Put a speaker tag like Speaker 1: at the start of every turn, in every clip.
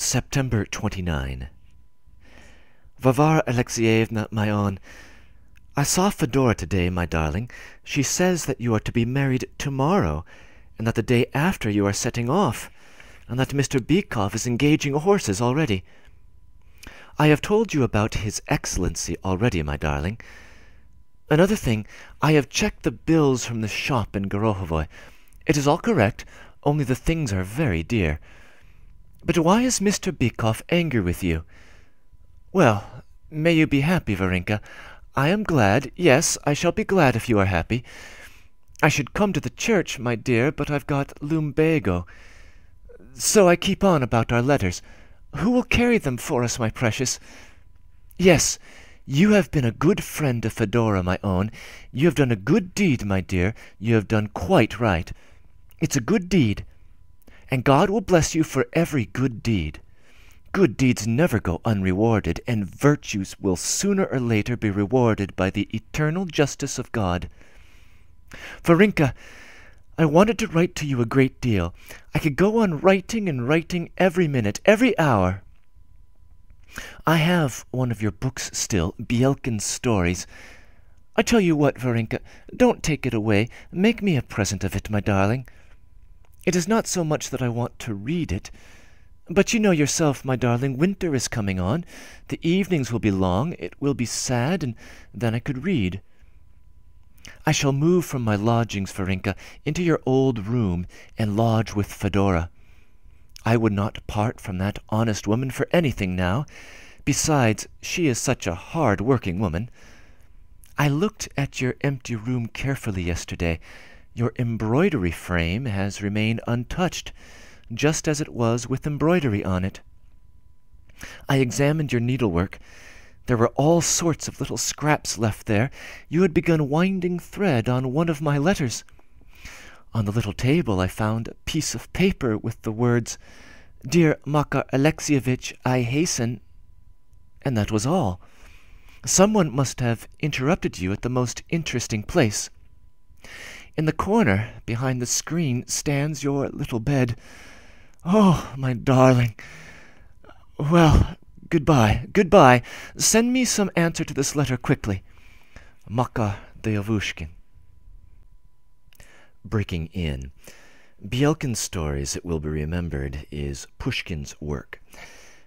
Speaker 1: September 29. Varvara Alexeyevna, my own, I saw Fedora today, my darling. She says that you are to be married tomorrow, and that the day after you are setting off, and that Mr. Bykov is engaging horses already. I have told you about His Excellency already, my darling. Another thing, I have checked the bills from the shop in Gorohovoy. It is all correct, only the things are very dear. But why is Mr. Bykov angry with you? Well, may you be happy, Varenka. I am glad, yes, I shall be glad if you are happy. I should come to the church, my dear, but I've got lumbago. So I keep on about our letters. Who will carry them for us, my precious? Yes, you have been a good friend to Fedora, my own. You have done a good deed, my dear. You have done quite right. It's a good deed and God will bless you for every good deed. Good deeds never go unrewarded, and virtues will sooner or later be rewarded by the eternal justice of God. Varenka, I wanted to write to you a great deal. I could go on writing and writing every minute, every hour. I have one of your books still, Bielkin's Stories. I tell you what, Varenka, don't take it away. Make me a present of it, my darling. It is not so much that I want to read it, but you know yourself, my darling, winter is coming on. The evenings will be long, it will be sad, and then I could read. I shall move from my lodgings, Varenka, into your old room and lodge with Fedora. I would not part from that honest woman for anything now. Besides, she is such a hard-working woman. I looked at your empty room carefully yesterday, your embroidery frame has remained untouched, just as it was with embroidery on it. I examined your needlework. There were all sorts of little scraps left there. You had begun winding thread on one of my letters. On the little table I found a piece of paper with the words, Dear Makar Alexievitch, I hasten, and that was all. Someone must have interrupted you at the most interesting place. In the corner, behind the screen, stands your little bed. Oh, my darling. Well, goodbye, goodbye. Send me some answer to this letter quickly. Makar Dyevushkin. Breaking in. Bielkin's stories, it will be remembered, is Pushkin's work.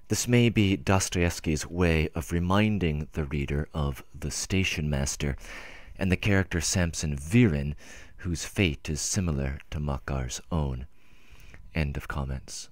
Speaker 1: This may be Dostoevsky's way of reminding the reader of the station master and the character Samson Virin, whose fate is similar to Makar's own. End of comments.